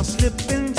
now slipping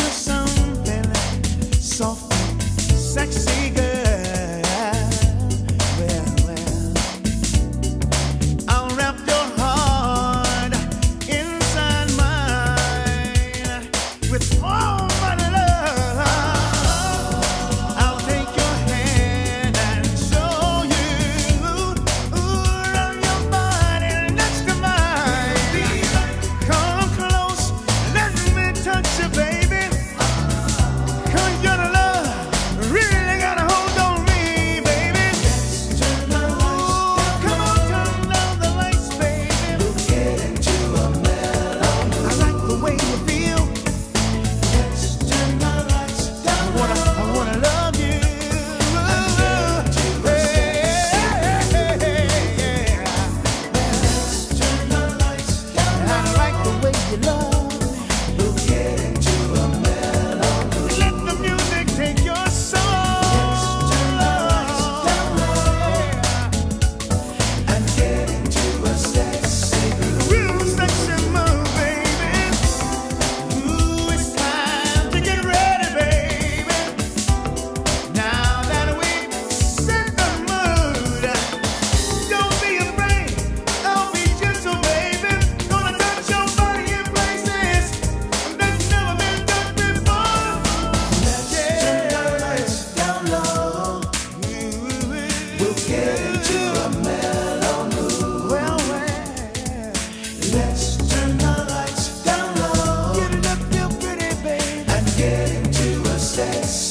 Your love. success.